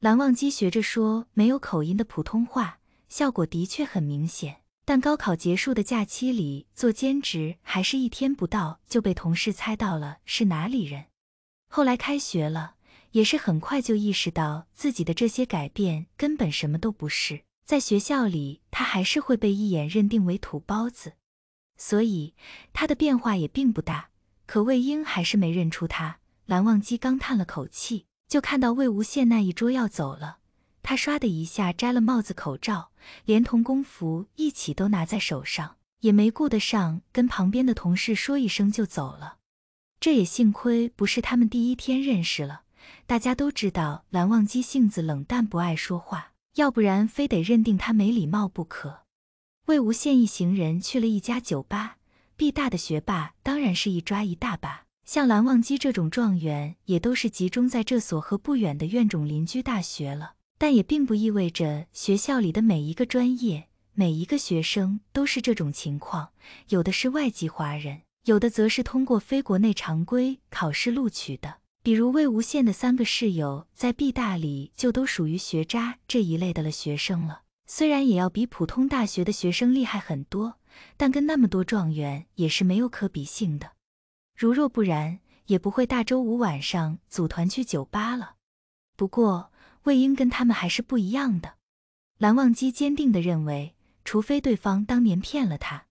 蓝忘机学着说没有口音的普通话，效果的确很明显。但高考结束的假期里做兼职，还是一天不到就被同事猜到了是哪里人。后来开学了，也是很快就意识到自己的这些改变根本什么都不是。在学校里，他还是会被一眼认定为土包子，所以他的变化也并不大。可魏婴还是没认出他。蓝忘机刚叹了口气，就看到魏无羡那一桌要走了。他唰的一下摘了帽子、口罩，连同工服一起都拿在手上，也没顾得上跟旁边的同事说一声就走了。这也幸亏不是他们第一天认识了，大家都知道蓝忘机性子冷淡，不爱说话，要不然非得认定他没礼貌不可。魏无羡一行人去了一家酒吧，毕大的学霸当然是一抓一大把。像蓝忘机这种状元，也都是集中在这所和不远的院种邻居大学了。但也并不意味着学校里的每一个专业、每一个学生都是这种情况。有的是外籍华人，有的则是通过非国内常规考试录取的。比如魏无羡的三个室友，在毕大里就都属于学渣这一类的了学生了。虽然也要比普通大学的学生厉害很多，但跟那么多状元也是没有可比性的。如若不然，也不会大周五晚上组团去酒吧了。不过魏婴跟他们还是不一样的。蓝忘机坚定地认为，除非对方当年骗了他，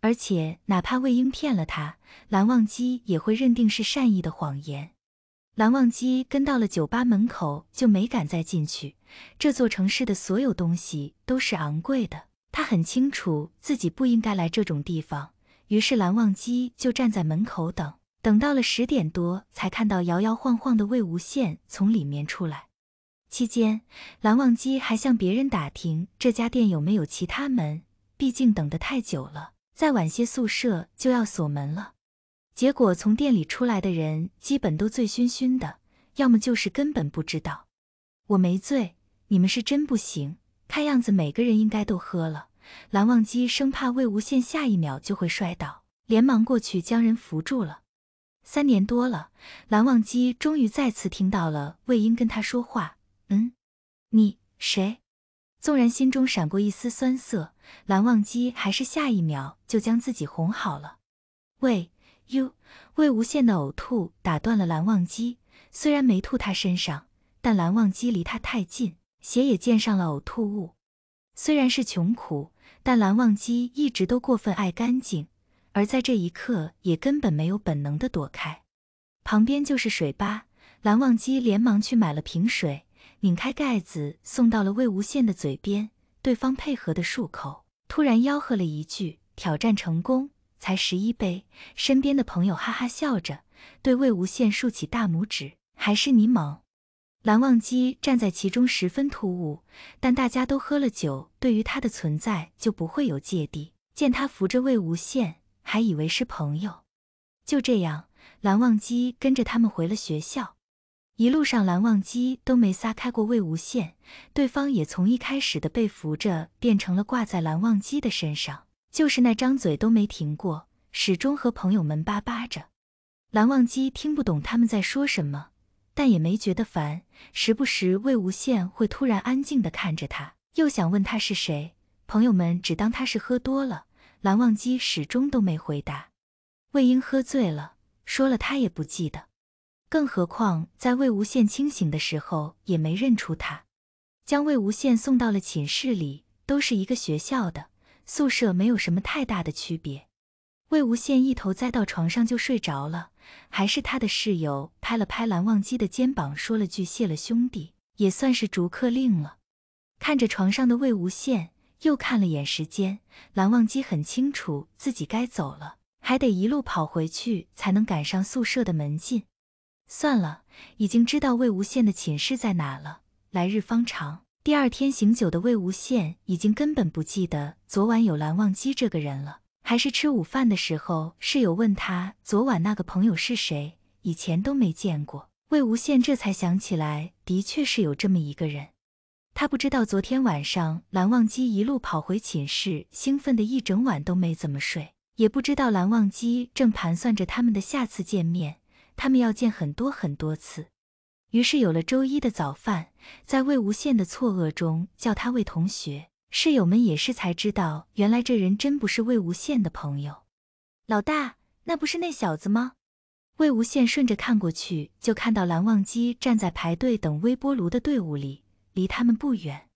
而且哪怕魏婴骗了他，蓝忘机也会认定是善意的谎言。蓝忘机跟到了酒吧门口，就没敢再进去。这座城市的所有东西都是昂贵的，他很清楚自己不应该来这种地方。于是蓝忘机就站在门口等，等到了十点多，才看到摇摇晃晃的魏无羡从里面出来。期间，蓝忘机还向别人打听这家店有没有其他门，毕竟等得太久了，再晚些宿舍就要锁门了。结果从店里出来的人基本都醉醺醺的，要么就是根本不知道。我没醉，你们是真不行。看样子每个人应该都喝了。蓝忘机生怕魏无羡下一秒就会摔倒，连忙过去将人扶住了。三年多了，蓝忘机终于再次听到了魏婴跟他说话：“嗯，你谁？”纵然心中闪过一丝酸涩，蓝忘机还是下一秒就将自己哄好了。魏 u 魏无羡的呕吐打断了蓝忘机，虽然没吐他身上，但蓝忘机离他太近，血也溅上了呕吐物。虽然是穷苦。但蓝忘机一直都过分爱干净，而在这一刻也根本没有本能的躲开。旁边就是水吧，蓝忘机连忙去买了瓶水，拧开盖子送到了魏无羡的嘴边。对方配合的漱口，突然吆喝了一句：“挑战成功！”才十一杯，身边的朋友哈哈笑着，对魏无羡竖起大拇指：“还是你猛！”蓝忘机站在其中十分突兀，但大家都喝了酒，对于他的存在就不会有芥蒂。见他扶着魏无羡，还以为是朋友。就这样，蓝忘机跟着他们回了学校。一路上，蓝忘机都没撒开过魏无羡，对方也从一开始的被扶着，变成了挂在蓝忘机的身上，就是那张嘴都没停过，始终和朋友们叭叭着。蓝忘机听不懂他们在说什么。但也没觉得烦，时不时魏无羡会突然安静地看着他，又想问他是谁。朋友们只当他是喝多了，蓝忘机始终都没回答。魏婴喝醉了，说了他也不记得，更何况在魏无羡清醒的时候也没认出他。将魏无羡送到了寝室里，都是一个学校的宿舍，没有什么太大的区别。魏无羡一头栽到床上就睡着了。还是他的室友拍了拍蓝忘机的肩膀，说了句“谢了兄弟”，也算是逐客令了。看着床上的魏无羡，又看了眼时间，蓝忘机很清楚自己该走了，还得一路跑回去才能赶上宿舍的门禁。算了，已经知道魏无羡的寝室在哪了，来日方长。第二天醒酒的魏无羡已经根本不记得昨晚有蓝忘机这个人了。还是吃午饭的时候，室友问他昨晚那个朋友是谁，以前都没见过。魏无羡这才想起来，的确是有这么一个人。他不知道昨天晚上蓝忘机一路跑回寝室，兴奋的一整晚都没怎么睡，也不知道蓝忘机正盘算着他们的下次见面，他们要见很多很多次。于是有了周一的早饭，在魏无羡的错愕中叫他魏同学。室友们也是才知道，原来这人真不是魏无羡的朋友。老大，那不是那小子吗？魏无羡顺着看过去，就看到蓝忘机站在排队等微波炉的队伍里，离他们不远。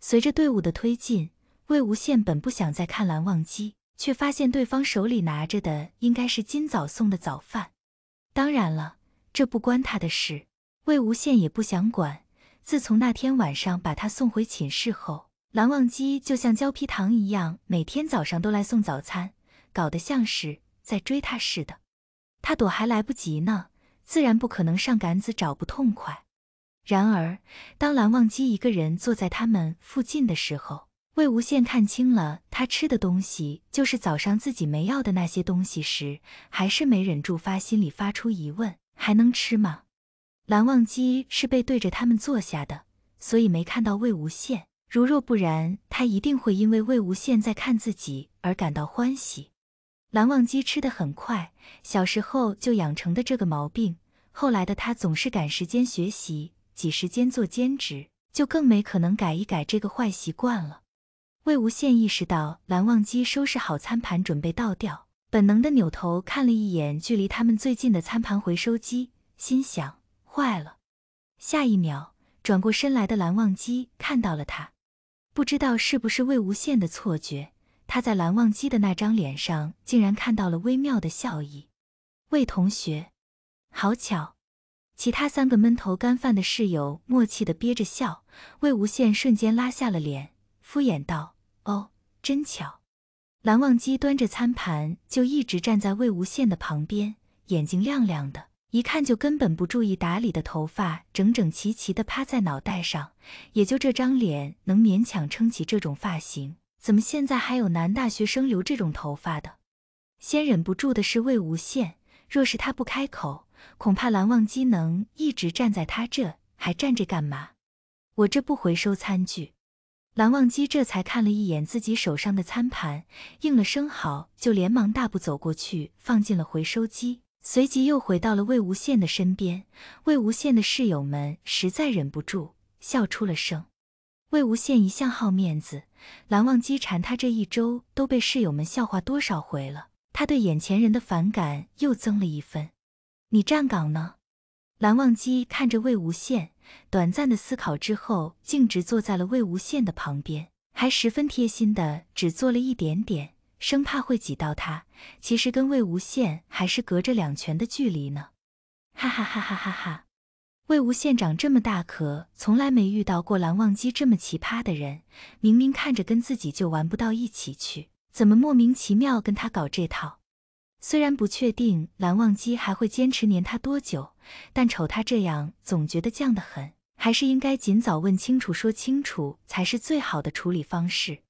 随着队伍的推进，魏无羡本不想再看蓝忘机，却发现对方手里拿着的应该是今早送的早饭。当然了，这不关他的事，魏无羡也不想管。自从那天晚上把他送回寝室后，蓝忘机就像胶皮糖一样，每天早上都来送早餐，搞得像是在追他似的。他躲还来不及呢，自然不可能上杆子找不痛快。然而，当蓝忘机一个人坐在他们附近的时候，魏无羡看清了他吃的东西就是早上自己没要的那些东西时，还是没忍住发心里发出疑问：还能吃吗？蓝忘机是背对着他们坐下的，所以没看到魏无羡。如若不然，他一定会因为魏无羡在看自己而感到欢喜。蓝忘机吃得很快，小时候就养成的这个毛病，后来的他总是赶时间学习，挤时间做兼职，就更没可能改一改这个坏习惯了。魏无羡意识到蓝忘机收拾好餐盘准备倒掉，本能的扭头看了一眼距离他们最近的餐盘回收机，心想坏了。下一秒，转过身来的蓝忘机看到了他。不知道是不是魏无羡的错觉，他在蓝忘机的那张脸上竟然看到了微妙的笑意。魏同学，好巧！其他三个闷头干饭的室友默契的憋着笑。魏无羡瞬间拉下了脸，敷衍道：“哦，真巧。”蓝忘机端着餐盘就一直站在魏无羡的旁边，眼睛亮亮的。一看就根本不注意打理的头发，整整齐齐的趴在脑袋上，也就这张脸能勉强撑起这种发型。怎么现在还有男大学生留这种头发的？先忍不住的是魏无羡，若是他不开口，恐怕蓝忘机能一直站在他这，还站着干嘛？我这不回收餐具。蓝忘机这才看了一眼自己手上的餐盘，应了声好，就连忙大步走过去，放进了回收机。随即又回到了魏无羡的身边，魏无羡的室友们实在忍不住笑出了声。魏无羡一向好面子，蓝忘机缠他这一周都被室友们笑话多少回了，他对眼前人的反感又增了一分。你站岗呢？蓝忘机看着魏无羡，短暂的思考之后，径直坐在了魏无羡的旁边，还十分贴心的只坐了一点点。生怕会挤到他，其实跟魏无羡还是隔着两拳的距离呢。哈哈哈哈哈哈！魏无羡长这么大，可从来没遇到过蓝忘机这么奇葩的人。明明看着跟自己就玩不到一起去，怎么莫名其妙跟他搞这套？虽然不确定蓝忘机还会坚持黏他多久，但瞅他这样，总觉得犟得很，还是应该尽早问清楚、说清楚才是最好的处理方式。